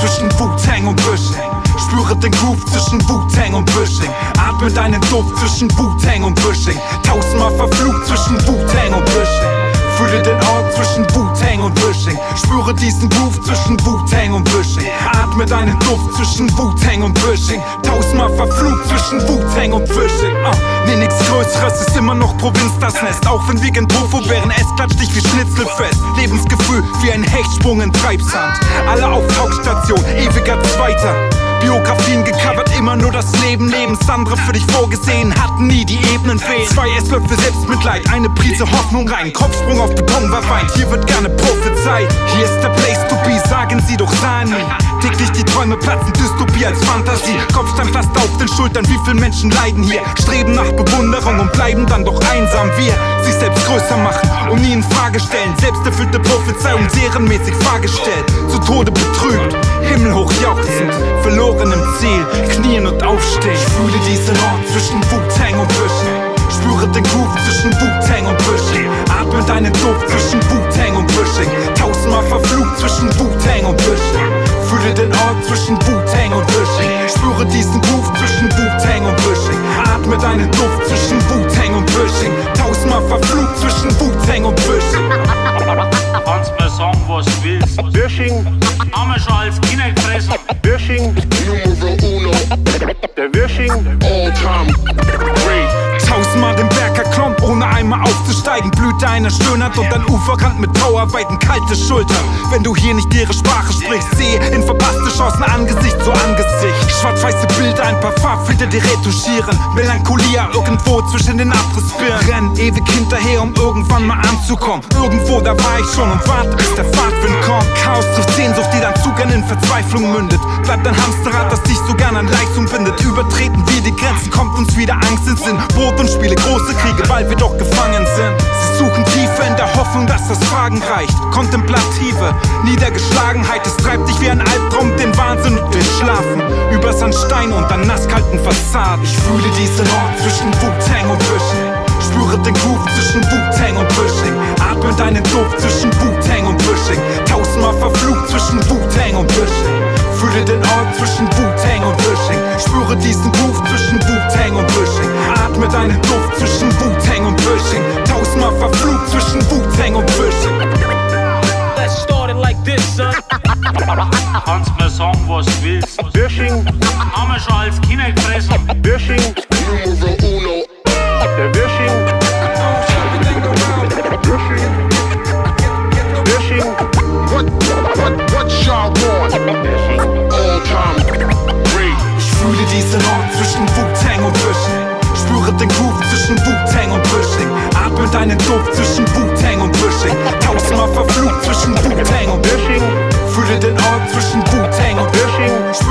zwischen Wu-Tang und Wishing. Spüre den Groove zwischen Wu-Tang und Wishing. Atme deinen Duft zwischen Wu-Tang und Wishing. Tausendmal verflucht zwischen Wu-Tang und Wishing. Fühle den Ort und Wishing. Spüre diesen Groove zwischen Wu-Tang und Wishing. Atme deinen Duft zwischen Wu-Tang und Wishing. Tausendmal verflucht zwischen Wu-Tang und Wishing. Uh, nee, nix Größeres ist immer noch Provinz das Nest. Auch wenn wir gen Tofu wären, es klatscht dich wie Schnitzelfest. Lebensgefühl wie ein Hechtsprung in Treibsand. Alle auf Tauchstation, ewiger Zweiter. Biografien gecovert, immer nur das Leben neben andere für dich vorgesehen, hatten nie die Ebenen fehlen. Zwei Esslöffel Selbstmitleid, eine Prise Hoffnung rein. Kopfsprung auf Beton war Feind, hier wird gerne prophezeit. Hier ist der Place to be, sagen sie doch sahen nie. Täglich die Träume platzen, Dystopie als Fantasie. Kopfstein fast auf den Schultern, wie viele Menschen leiden hier. Streben nach Bewunderung und bleiben dann doch einsam. Wir sich selbst größer machen und nie in Frage stellen. Selbsterfüllte Prophezeiung, serienmäßig fahrgestellt. Zu Tode himmelhoch jauchzend, verloren im Ziel, knien und aufstehen. Ich fühle diesen Ort zwischen Wu-Tang und Wishing. Spüre den Groove zwischen Wu-Tang und Wishing. Atme deinen Duft zwischen Wu-Tang und Wishing. Tausendmal verflucht zwischen Wu-Tang und Wishing. Fühle den Ort zwischen Wu-Tang und Wishing. Spüre diesen Groove zwischen Wu-Tang und Wishing. Atme deinen Duft was willst. Wishing, Haben wir schon als Kinder gefressen. Wishing, Numero uno, der Wishing, all time great. Tausendmal den Berg erklommen, ohne einmal aufzusteigen. Blüte einer Stirnhand und ein Uferrand mit Trauerweiten, kalte Schultern. Wenn du hier nicht ihre Sprache sprichst, sehe in verpasste Chancen Angesicht zu Angesicht. Schwarz-weiße Bilder, ein paar Farbfilter, die retuschieren. Melancholia irgendwo zwischen den Abrissbirnen. Renn ewig hinterher, um irgendwann mal anzukommen. Irgendwo, da war ich schon und warte, bis der kommt. Chaos trifft Sehnsucht, die dann zu gern in Verzweiflung mündet. Bleibt ein Hamsterrad, das dich so gern an Leistung bindet. Übertreten wir die Grenzen, kommt uns wieder Angst in Sinn. Brot und Spiele, große Kriege, weil wir doch gefangen sind. Sie suchen tiefer in der Hoffnung, dass das Fragen reicht. Kontemplative Niedergeschlagenheit, es treibt dich wie ein Albtraum, den Wahnsinn und den Schlafen. Über Sandstein und an nasskalten Fassaden. Ich fühle diesen Ort zwischen Wu-Tang und Wishing. Spüre den Groove zwischen Wu-Tang und Wishing. Atme deinen Duft zwischen Wu-Tang und Wishing. Tausendmal verflucht zwischen Wu-Tang und Wishing. Fühle den Ort zwischen Wu-Tang und Wishing. Spüre diesen Groove zwischen Wu-Tang und Wishing. Atme deinen Duft zwischen Wu-Tang und Wishing. Tausendmal verflucht zwischen Wu-Tang und Wishing. Let's start it like this, son. Kannst mir sagen, was du willst. Wishing, Haben wir schon als Kinder gefressen. Wishing, Numero uno, der Wishing, Duft zwischen Wu-Tang und Wishing. Tausendmal verflucht zwischen Wu-Tang und Wishing. Fühle den Ort zwischen Wu-Tang und Wishing.